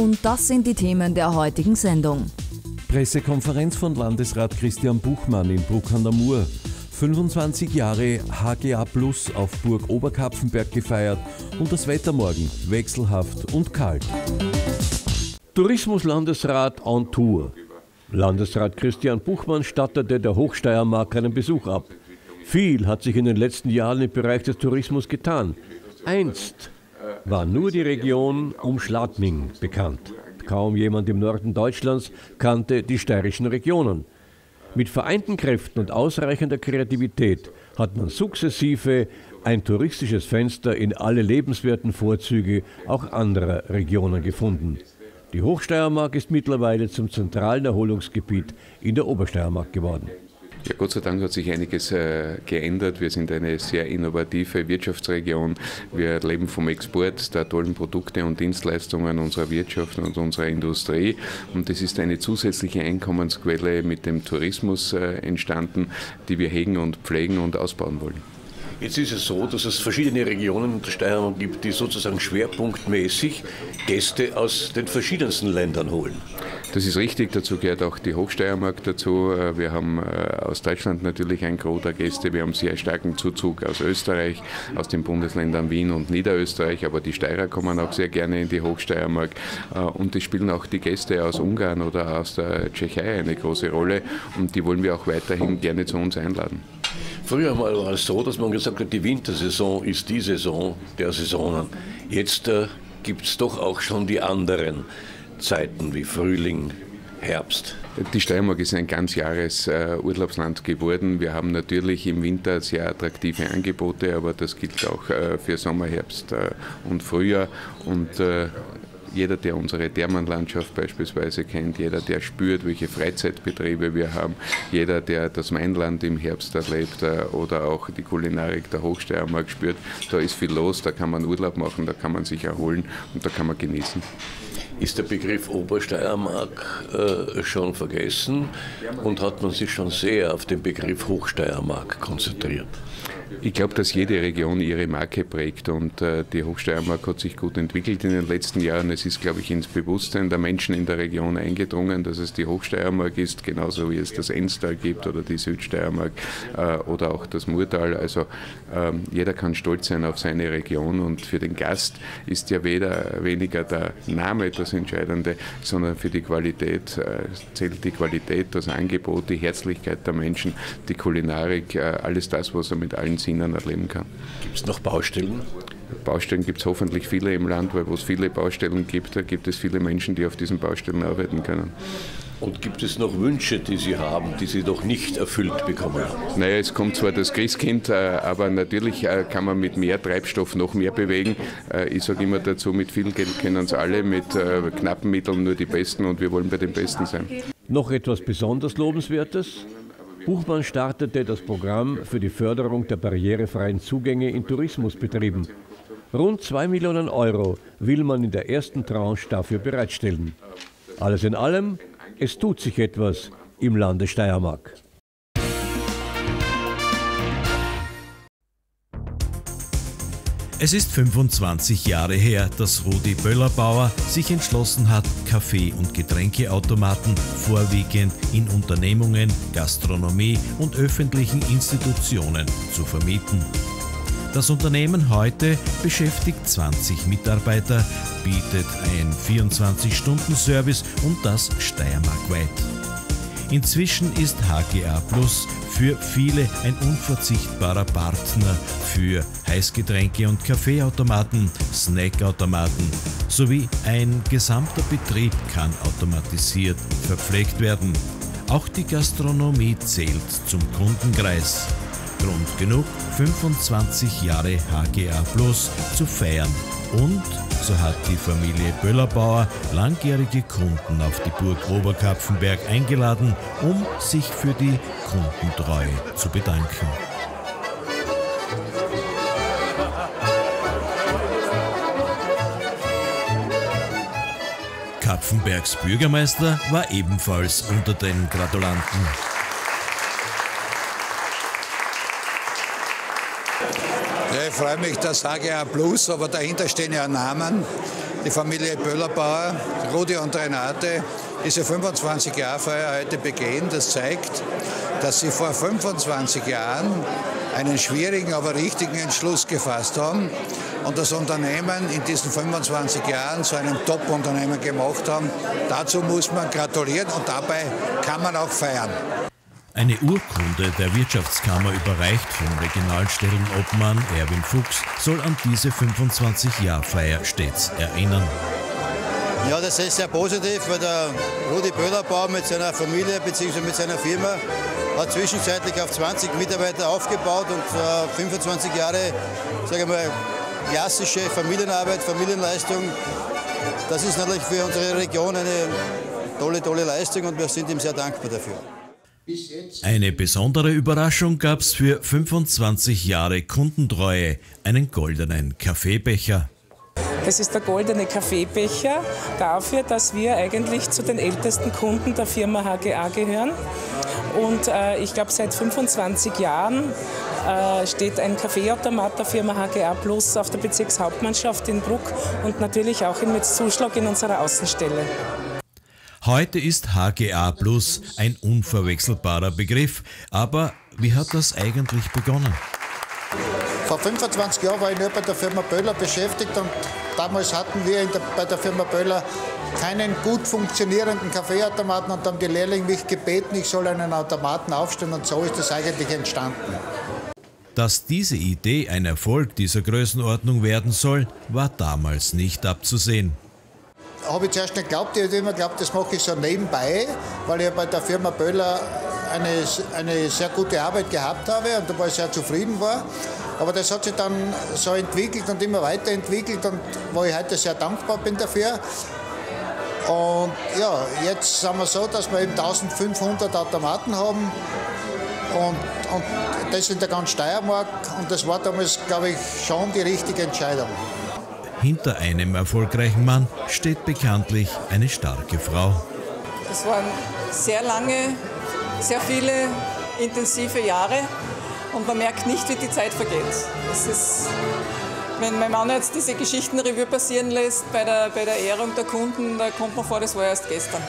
Und das sind die Themen der heutigen Sendung. Pressekonferenz von Landesrat Christian Buchmann in Bruck an der Mur. 25 Jahre HGA Plus auf Burg Oberkapfenberg gefeiert und das Wetter morgen wechselhaft und kalt. Tourismuslandesrat on Tour. Landesrat Christian Buchmann stattete der Hochsteiermark einen Besuch ab. Viel hat sich in den letzten Jahren im Bereich des Tourismus getan. Einst war nur die Region um Schladming bekannt. Kaum jemand im Norden Deutschlands kannte die steirischen Regionen. Mit vereinten Kräften und ausreichender Kreativität hat man sukzessive ein touristisches Fenster in alle lebenswerten Vorzüge auch anderer Regionen gefunden. Die Hochsteiermark ist mittlerweile zum zentralen Erholungsgebiet in der Obersteiermark geworden. Ja, Gott sei Dank hat sich einiges äh, geändert. Wir sind eine sehr innovative Wirtschaftsregion. Wir leben vom Export der tollen Produkte und Dienstleistungen unserer Wirtschaft und unserer Industrie. Und es ist eine zusätzliche Einkommensquelle mit dem Tourismus äh, entstanden, die wir hegen und pflegen und ausbauen wollen. Jetzt ist es so, dass es verschiedene Regionen in der Steiermark gibt, die sozusagen schwerpunktmäßig Gäste aus den verschiedensten Ländern holen. Das ist richtig, dazu gehört auch die Hochsteiermark dazu. Äh, wir haben äh, aus Deutschland natürlich ein Gros der Gäste, wir haben sehr starken Zuzug aus Österreich, aus den Bundesländern Wien und Niederösterreich, aber die Steirer kommen auch sehr gerne in die Hochsteiermark äh, und es spielen auch die Gäste aus Ungarn oder aus der Tschechei eine große Rolle und die wollen wir auch weiterhin gerne zu uns einladen. Früher mal war es so, dass man gesagt hat, die Wintersaison ist die Saison der Saisonen. Jetzt äh, gibt es doch auch schon die anderen Zeiten wie Frühling, Herbst. Die Steiermark ist ein ganzjahres äh, Urlaubsland geworden. Wir haben natürlich im Winter sehr attraktive Angebote, aber das gilt auch äh, für Sommer, Herbst äh, und Frühjahr. Und äh, jeder, der unsere Thermenlandschaft beispielsweise kennt, jeder, der spürt, welche Freizeitbetriebe wir haben, jeder, der das Mainland im Herbst erlebt oder auch die Kulinarik der Hochsteiermark spürt, da ist viel los, da kann man Urlaub machen, da kann man sich erholen und da kann man genießen. Ist der Begriff Obersteiermark äh, schon vergessen und hat man sich schon sehr auf den Begriff Hochsteiermark konzentriert? Ich glaube, dass jede Region ihre Marke prägt und äh, die Hochsteiermark hat sich gut entwickelt in den letzten Jahren. Es ist, glaube ich, ins Bewusstsein der Menschen in der Region eingedrungen, dass es die Hochsteiermark ist, genauso wie es das Enstal gibt oder die Südsteiermark äh, oder auch das Murtal. Also ähm, jeder kann stolz sein auf seine Region und für den Gast ist ja weder weniger der Name das Entscheidende, sondern für die Qualität äh, zählt die Qualität, das Angebot, die Herzlichkeit der Menschen, die Kulinarik, äh, alles das, was er mit allen Sinnen erleben kann. Gibt es noch Baustellen? Baustellen gibt es hoffentlich viele im Land, weil wo es viele Baustellen gibt, da gibt es viele Menschen, die auf diesen Baustellen arbeiten können. Und gibt es noch Wünsche, die Sie haben, die Sie noch nicht erfüllt bekommen haben? Naja, es kommt zwar das Christkind, äh, aber natürlich äh, kann man mit mehr Treibstoff noch mehr bewegen. Äh, ich sage immer dazu, mit viel Geld können es alle, mit knappen Mitteln nur die Besten und wir wollen bei den Besten sein. Noch etwas besonders Lobenswertes? Buchmann startete das Programm für die Förderung der barrierefreien Zugänge in Tourismusbetrieben. Rund 2 Millionen Euro will man in der ersten Tranche dafür bereitstellen. Alles in allem, es tut sich etwas im Lande Steiermark. Es ist 25 Jahre her, dass Rudi Böllerbauer sich entschlossen hat, Kaffee- und Getränkeautomaten vorwiegend in Unternehmungen, Gastronomie und öffentlichen Institutionen zu vermieten. Das Unternehmen heute beschäftigt 20 Mitarbeiter, bietet ein 24-Stunden-Service und das steiermarkweit. Inzwischen ist HGA Plus für viele ein unverzichtbarer Partner für Heißgetränke und Kaffeeautomaten, Snackautomaten sowie ein gesamter Betrieb kann automatisiert verpflegt werden. Auch die Gastronomie zählt zum Kundenkreis. Grund genug, 25 Jahre HGA Plus zu feiern. Und so hat die Familie Böllerbauer langjährige Kunden auf die Burg Oberkapfenberg eingeladen, um sich für die Kundentreue zu bedanken. Kapfenbergs Bürgermeister war ebenfalls unter den Gratulanten. Ich freue mich, dass HGA Plus, aber dahinter stehen ja Namen. Die Familie Böllerbauer, Rudi und Renate, diese 25 Jahre Feier heute begehen. Das zeigt, dass sie vor 25 Jahren einen schwierigen, aber richtigen Entschluss gefasst haben und das Unternehmen in diesen 25 Jahren zu einem Top-Unternehmen gemacht haben. Dazu muss man gratulieren und dabei kann man auch feiern. Eine Urkunde der Wirtschaftskammer überreicht vom Regionalstellenobmann Erwin Fuchs soll an diese 25-Jahr-Feier stets erinnern. Ja, das ist sehr positiv, weil der Rudi Böhlerbauer mit seiner Familie bzw. mit seiner Firma hat zwischenzeitlich auf 20 Mitarbeiter aufgebaut und äh, 25 Jahre, sage ich mal, klassische Familienarbeit, Familienleistung. Das ist natürlich für unsere Region eine tolle, tolle Leistung und wir sind ihm sehr dankbar dafür. Eine besondere Überraschung gab es für 25 Jahre Kundentreue, einen goldenen Kaffeebecher. Das ist der goldene Kaffeebecher dafür, dass wir eigentlich zu den ältesten Kunden der Firma HGA gehören. Und äh, ich glaube, seit 25 Jahren äh, steht ein Kaffeeautomat der Firma HGA Plus auf der Bezirkshauptmannschaft in Bruck und natürlich auch mit Zuschlag in unserer Außenstelle. Heute ist HGA Plus ein unverwechselbarer Begriff, aber wie hat das eigentlich begonnen? Vor 25 Jahren war ich nur bei der Firma Böller beschäftigt und damals hatten wir der, bei der Firma Böller keinen gut funktionierenden Kaffeeautomaten und haben die Lehrlinge mich gebeten, ich soll einen Automaten aufstellen und so ist das eigentlich entstanden. Dass diese Idee ein Erfolg dieser Größenordnung werden soll, war damals nicht abzusehen habe ich zuerst nicht geglaubt. Ich habe immer geglaubt, das mache ich so nebenbei, weil ich bei der Firma Böller eine, eine sehr gute Arbeit gehabt habe und dabei sehr zufrieden war. Aber das hat sich dann so entwickelt und immer weiterentwickelt und wo ich heute sehr dankbar bin dafür. Und ja, jetzt sind wir so, dass wir eben 1500 Automaten haben und, und das in der ganzen Steiermark und das war damals, glaube ich, schon die richtige Entscheidung. Hinter einem erfolgreichen Mann steht bekanntlich eine starke Frau. Das waren sehr lange, sehr viele intensive Jahre und man merkt nicht, wie die Zeit vergeht. Ist, wenn mein Mann jetzt diese Geschichtenrevue passieren lässt bei der, bei der Ehrung der Kunden, da kommt man vor, das war erst gestern.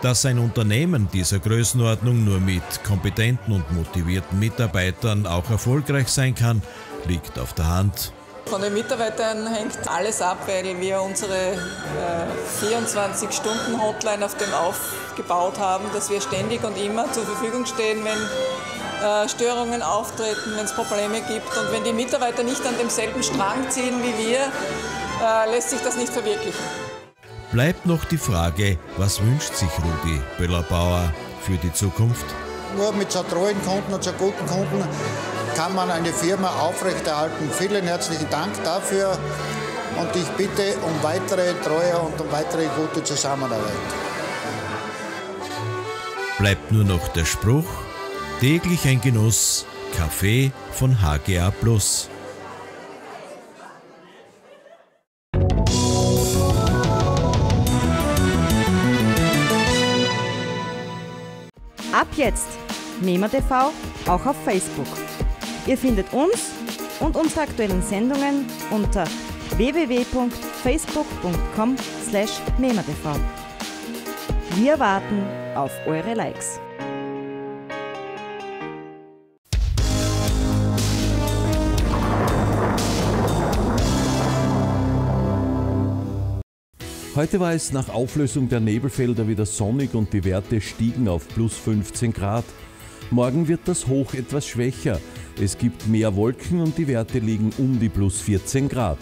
Dass ein Unternehmen dieser Größenordnung nur mit kompetenten und motivierten Mitarbeitern auch erfolgreich sein kann, liegt auf der Hand. Von den Mitarbeitern hängt alles ab, weil wir unsere äh, 24-Stunden-Hotline auf dem aufgebaut haben, dass wir ständig und immer zur Verfügung stehen, wenn äh, Störungen auftreten, wenn es Probleme gibt. Und wenn die Mitarbeiter nicht an demselben Strang ziehen wie wir, äh, lässt sich das nicht verwirklichen. Bleibt noch die Frage, was wünscht sich Rudi Böller-Bauer für die Zukunft? Nur mit so treuen Kunden und so guten Kunden kann man eine Firma aufrechterhalten. Vielen herzlichen Dank dafür und ich bitte um weitere Treue und um weitere gute Zusammenarbeit. Bleibt nur noch der Spruch, täglich ein Genuss, Kaffee von HGA Plus. Ab jetzt Nehmer TV auch auf Facebook. Ihr findet uns und unsere aktuellen Sendungen unter www.facebook.com slash Wir warten auf eure Likes. Heute war es nach Auflösung der Nebelfelder wieder sonnig und die Werte stiegen auf plus 15 Grad. Morgen wird das Hoch etwas schwächer. Es gibt mehr Wolken und die Werte liegen um die plus 14 Grad.